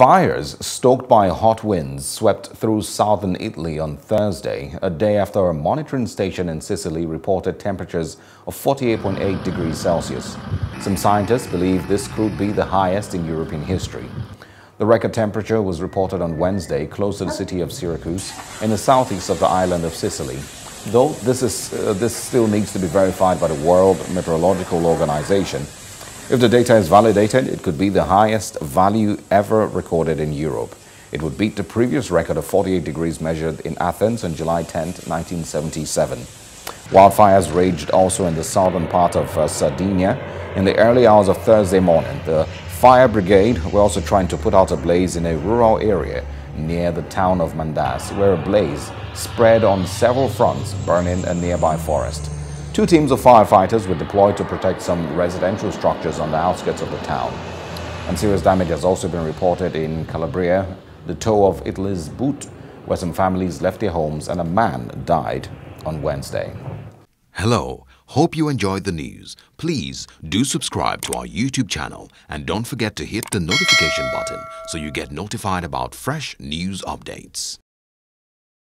Fires stoked by hot winds swept through southern Italy on Thursday, a day after a monitoring station in Sicily reported temperatures of 48.8 degrees Celsius. Some scientists believe this could be the highest in European history. The record temperature was reported on Wednesday close to the city of Syracuse in the southeast of the island of Sicily. Though this, is, uh, this still needs to be verified by the World Meteorological Organization, if the data is validated, it could be the highest value ever recorded in Europe. It would beat the previous record of 48 degrees measured in Athens on July 10, 1977. Wildfires raged also in the southern part of uh, Sardinia in the early hours of Thursday morning. The fire brigade were also trying to put out a blaze in a rural area near the town of Mandas, where a blaze spread on several fronts, burning a nearby forest. Two teams of firefighters were deployed to protect some residential structures on the outskirts of the town. And serious damage has also been reported in Calabria, the toe of Italy's boot, where some families left their homes and a man died on Wednesday. Hello. Hope you enjoyed the news. Please do subscribe to our YouTube channel and don't forget to hit the notification button so you get notified about fresh news updates.